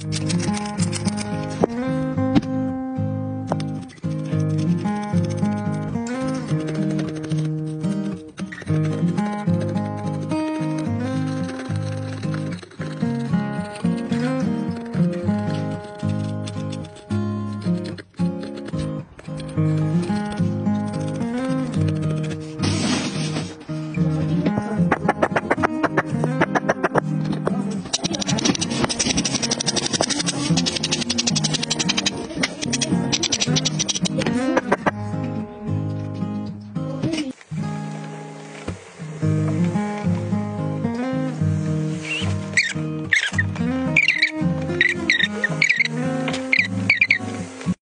Thank mm -hmm. you. Amen.